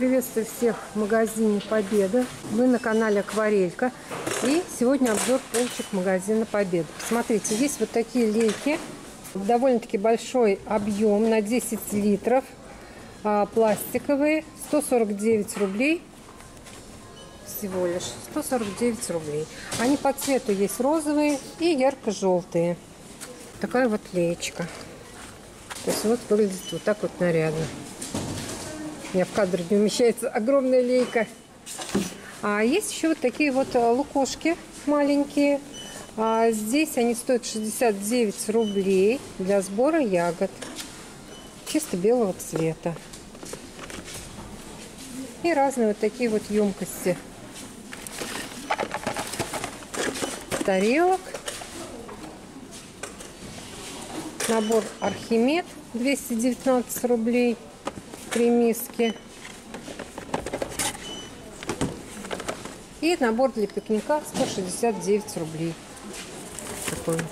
Приветствую всех в магазине Победа. Вы на канале Акварелька. И сегодня обзор полочек магазина Победа. Смотрите, есть вот такие лейки. Довольно-таки большой объем на 10 литров. А, пластиковые. 149 рублей всего лишь 149 рублей. Они по цвету есть розовые и ярко-желтые. Такая вот леечка. То есть вот выглядит вот так вот нарядно. У меня в кадр не умещается огромная лейка. А есть еще вот такие вот э, лукошки маленькие. А здесь они стоят 69 рублей для сбора ягод. Чисто белого цвета. И разные вот такие вот емкости. Тарелок. Набор Архимед 219 рублей три миски. И набор для пикника 169 рублей. Такой вот.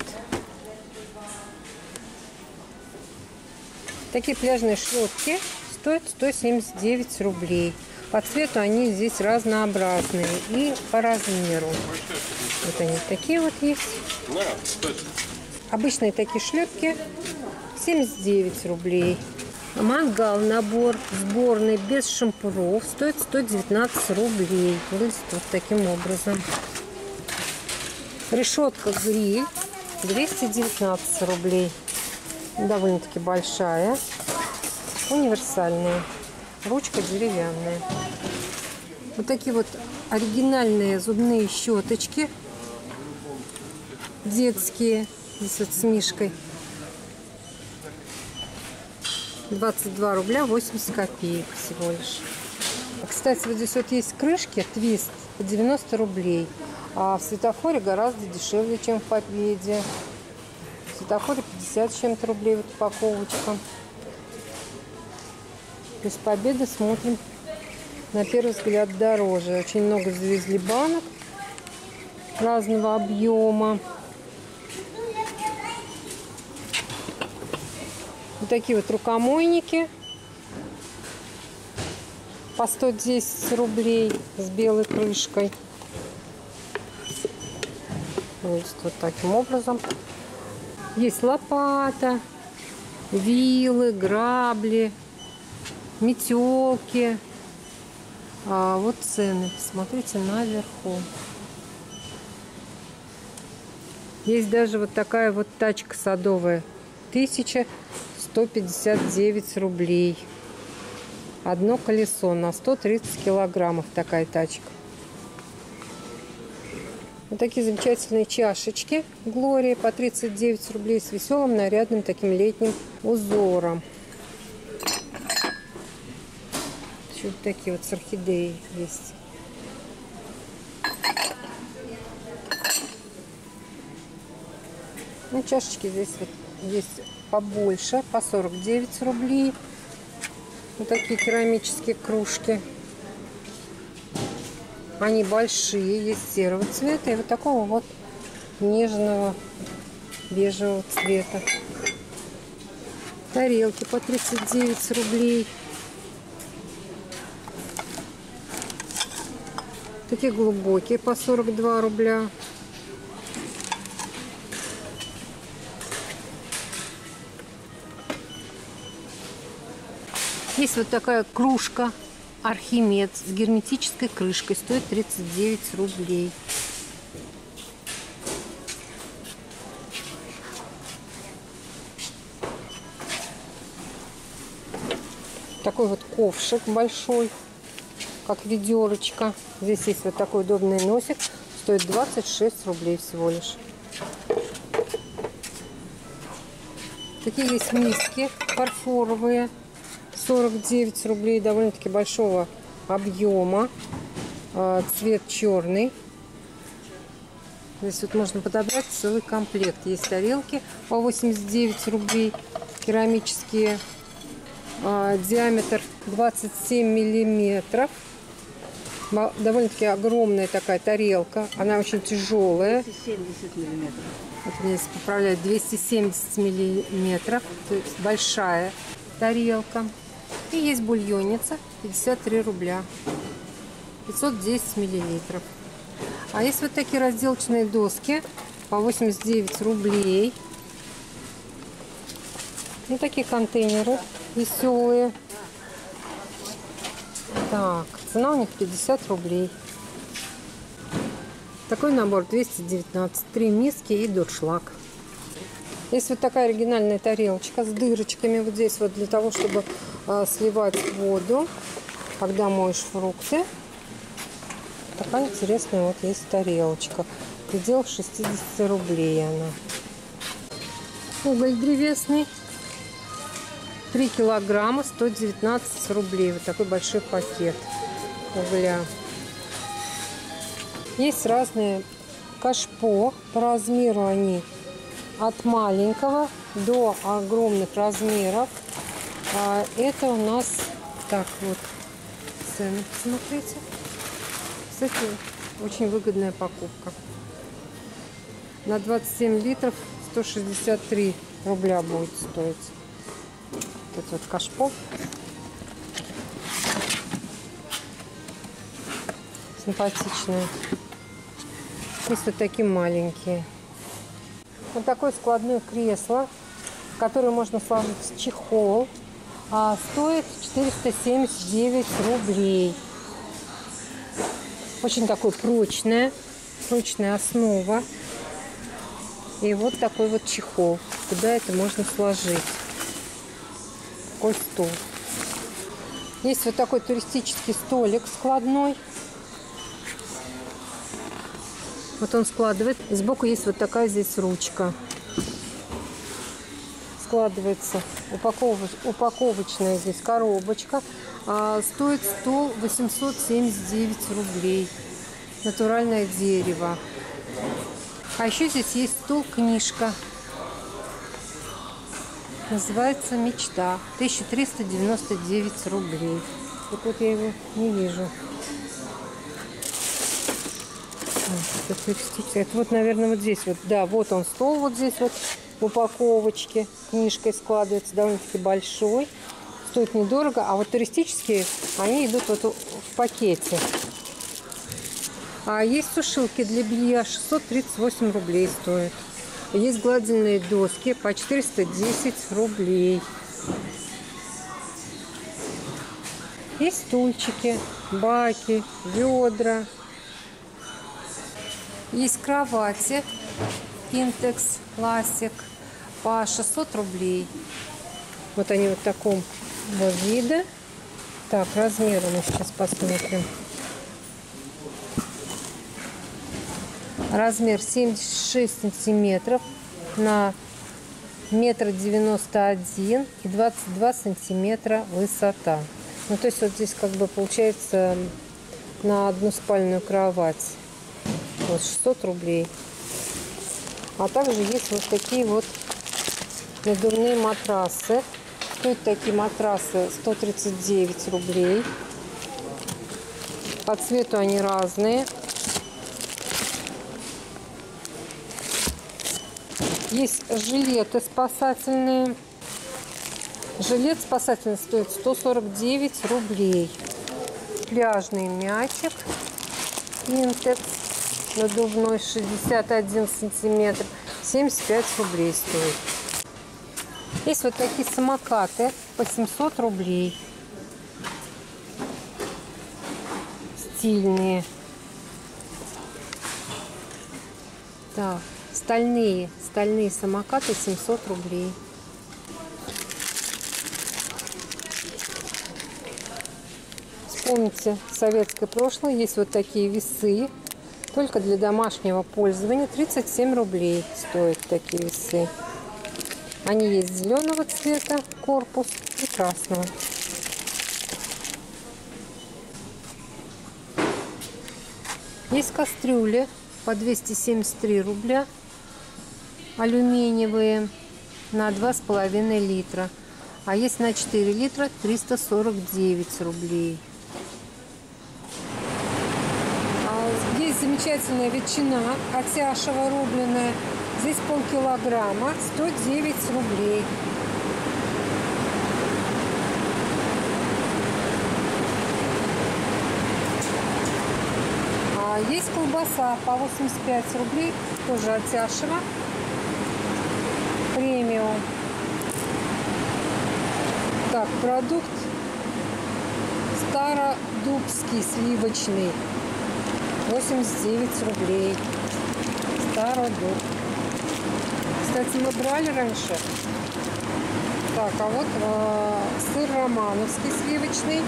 Такие пляжные шлепки стоят 179 рублей. По цвету они здесь разнообразные и по размеру. Вот они такие вот есть. Обычные такие шлепки 79 рублей. Мангал набор сборный без шампуров стоит 119 рублей. Выглядит вот таким образом. Решетка гриль 219 рублей. Довольно-таки большая. Универсальная. Ручка деревянная. Вот такие вот оригинальные зубные щеточки. Детские. Здесь вот с мишкой. 22 рубля 80 копеек всего лишь. Кстати, вот здесь вот есть крышки, твист, по 90 рублей. А в светофоре гораздо дешевле, чем в Победе. В светофоре 50 с чем-то рублей вот упаковочка. То есть Победа смотрим на первый взгляд дороже. Очень много завезли банок разного объема. Вот такие вот рукомойники по 110 рублей с белой крышкой. Выглядит вот таким образом. Есть лопата, вилы, грабли, метелки. А вот цены. Смотрите наверху. Есть даже вот такая вот тачка садовая. 1159 рублей. Одно колесо на 130 килограммов такая тачка. Вот такие замечательные чашечки Глория по 39 рублей с веселым нарядным таким летним узором. Еще вот такие вот с орхидеей есть. Ну, чашечки здесь вот есть побольше, по 49 рублей. Вот такие керамические кружки. Они большие, есть серого цвета и вот такого вот нежного бежевого цвета. Тарелки по 39 рублей. Такие глубокие по 42 рубля. Есть вот такая кружка Архимед с герметической крышкой. Стоит 39 рублей. Такой вот ковшик большой, как ведерочка. Здесь есть вот такой удобный носик. Стоит 26 рублей всего лишь. Такие есть миски фарфоровые 49 рублей, довольно-таки большого объема. А, цвет черный. Здесь вот можно подобрать целый комплект. Есть тарелки по 89 рублей, керамические. А, диаметр 27 миллиметров. Довольно-таки огромная такая тарелка. Она очень тяжелая. 270 миллиметров. Вот меня здесь поправляют 270 миллиметров. То есть большая тарелка. И есть бульонница 53 рубля. 510 миллилитров. А есть вот такие разделочные доски по 89 рублей. И такие контейнеры веселые. Так, цена у них 50 рублей. Такой набор 219. Три миски и дуршлаг. Есть вот такая оригинальная тарелочка с дырочками вот здесь вот для того, чтобы сливать воду, когда моешь фрукты. Такая интересная вот есть тарелочка. Предел 60 рублей она. Уголь древесный. 3 килограмма 119 рублей. Вот такой большой пакет угля. Есть разные кашпо. По размеру они от маленького до огромных размеров. А это у нас так вот цены, посмотрите. Кстати, очень выгодная покупка. На 27 литров 163 рубля будет стоить. Вот этот вот кашпо. Симпатичные. Есть вот такие маленькие. Вот такое складное кресло, которое можно сложить чехол. А стоит 479 рублей. Очень такое прочное, прочная основа. И вот такой вот чехол, куда это можно сложить. Такой стол. Есть вот такой туристический столик складной. Вот он складывает. Сбоку есть вот такая здесь ручка. Складывается упаковоч, упаковочная здесь коробочка. А, стоит стол 879 рублей. Натуральное дерево. А еще здесь есть стол-книжка. Называется «Мечта». 1399 рублей. Вот, вот я его не вижу. Это вот, наверное, вот здесь вот. Да, вот он стол вот здесь вот в упаковочке. Книжкой складывается, довольно-таки большой. Стоит недорого. А вот туристические, они идут вот в пакете. А есть сушилки для белья 638 рублей стоят. Есть гладильные доски по 410 рублей. Есть стульчики, баки, ведра, есть кровати Интекс Классик по 600 рублей. Вот они вот такого вида. Так, размеры мы сейчас посмотрим. Размер 76 сантиметров на метр девяносто один и 22 сантиметра высота. Ну, то есть вот здесь как бы получается на одну спальную кровать. Вот 600 рублей. А также есть вот такие вот надувные матрасы. Стоят такие матрасы 139 рублей. По цвету они разные. Есть жилеты спасательные. Жилет спасательный стоит 149 рублей. Пляжный мячик. Интекс надувной 61 сантиметр 75 рублей стоит есть вот такие самокаты по 700 рублей стильные так стальные стальные самокаты 700 рублей Вспомните советское прошлое. Есть вот такие весы только для домашнего пользования 37 рублей стоят такие весы. Они есть зеленого цвета корпус и красного. Есть кастрюли по 273 рубля. Алюминиевые на 2,5 литра. А есть на 4 литра 349 рублей. замечательная ветчина Атяшева рубленая. Здесь полкилограмма, 109 рублей. А есть колбаса по 85 рублей, тоже от Яшева. Премиум. Так, продукт Стародубский сливочный. 89 рублей. Стародуб. Кстати, мы брали раньше. Так, а вот э, сыр романовский сливочный.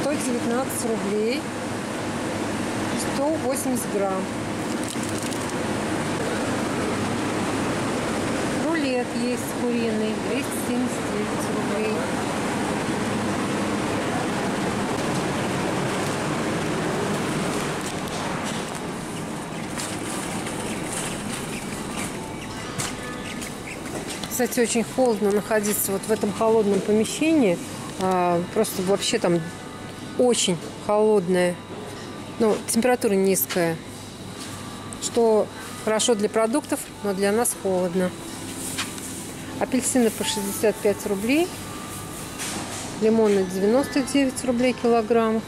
119 рублей. 180 грамм. Рулет есть куриный. 279 рублей. Кстати, очень холодно находиться вот в этом холодном помещении. А, просто вообще там очень холодная. Ну, температура низкая. Что хорошо для продуктов, но для нас холодно. Апельсины по 65 рублей. Лимоны 99 рублей килограмм.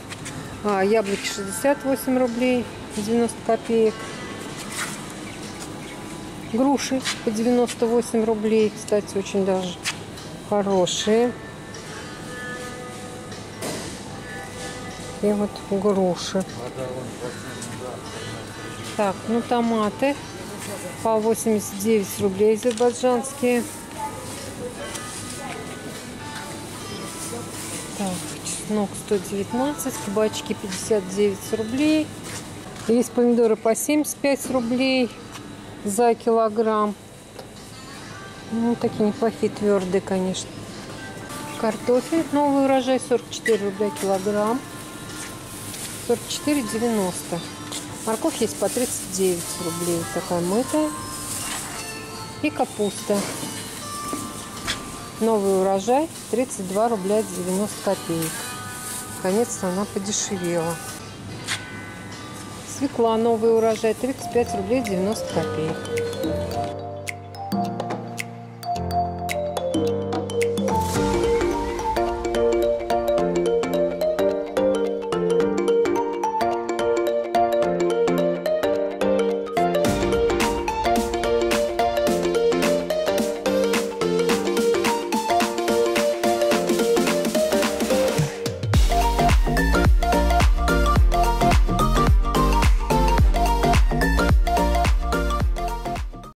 А, яблоки 68 рублей 90 копеек. Груши по 98 рублей. Кстати, очень даже хорошие. И вот груши. Так, ну томаты по 89 рублей азербайджанские. Так, чеснок 119, кабачки 59 рублей. Есть помидоры по 75 рублей за килограмм. Ну, такие неплохие, твердые, конечно. Картофель, новый урожай, 44 рубля килограмм. 44,90. Морковь есть по 39 рублей, такая мытая. И капуста. Новый урожай 32 рубля 90 копеек. Наконец-то она подешевела. Свекла новый урожай 35 рублей 90 копеек.